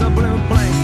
blue blank